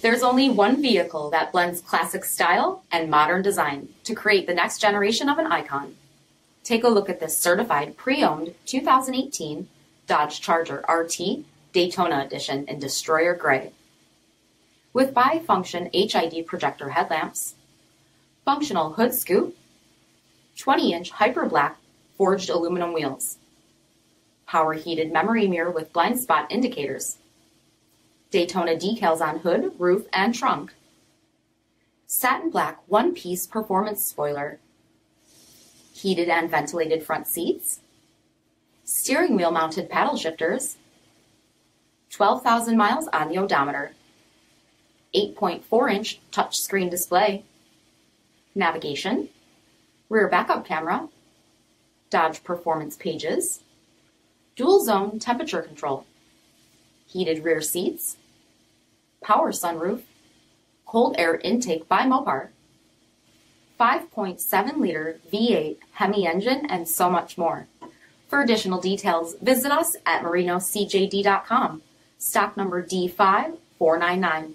There's only one vehicle that blends classic style and modern design to create the next generation of an icon. Take a look at this certified pre-owned 2018 Dodge Charger RT Daytona Edition in Destroyer Gray. With bi-function HID projector headlamps, functional hood scoop, 20-inch hyper black forged aluminum wheels, power heated memory mirror with blind spot indicators, Daytona decals on hood, roof, and trunk, satin black one piece performance spoiler, heated and ventilated front seats, steering wheel mounted paddle shifters, 12,000 miles on the odometer, 8.4 inch touchscreen display, navigation, rear backup camera, Dodge Performance pages, dual zone temperature control, heated rear seats, power sunroof, cold air intake by Mopar, 5.7 liter V8 Hemi engine, and so much more. For additional details, visit us at marinocjd.com. Stock number D5499.